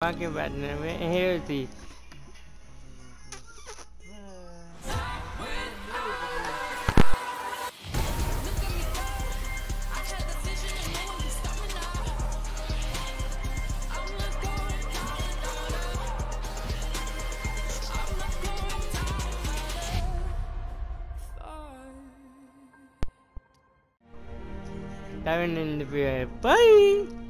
के बैठने में हेर थी Diving in the beer. Bye!